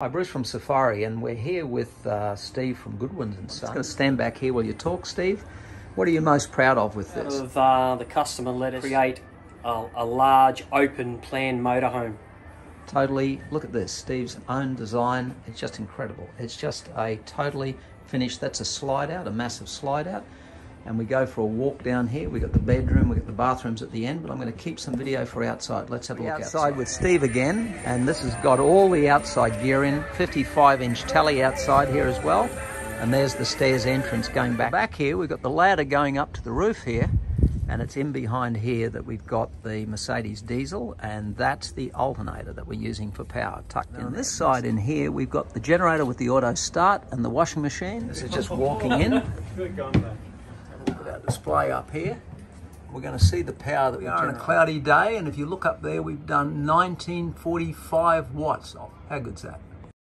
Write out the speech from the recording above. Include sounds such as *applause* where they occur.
Hi, Bruce from Safiery, and we're here with uh, Steve from Goodwins and Sons. I'm going to stand back here while you talk, Steve. What are you most proud of with this? Of uh, the customer let us create a, a large open plan motorhome. Totally, look at this, Steve's own design. It's just incredible. It's just a totally finished, that's a slide out, a massive slide out and we go for a walk down here. We've got the bedroom, we've got the bathrooms at the end, but I'm going to keep some video for outside. Let's have a look outside. outside with Steve again, and this has got all the outside gear in, 55 inch tally outside here as well. And there's the stairs entrance going back. Back here, we've got the ladder going up to the roof here, and it's in behind here that we've got the Mercedes diesel, and that's the alternator that we're using for power tucked in. On this side in here, we've got the generator with the auto start and the washing machine. This is just walking in *laughs* display up here. We're going to see the power that we are on a cloudy day, and if you look up there, we've done 1945 watts. Oh, how good's that?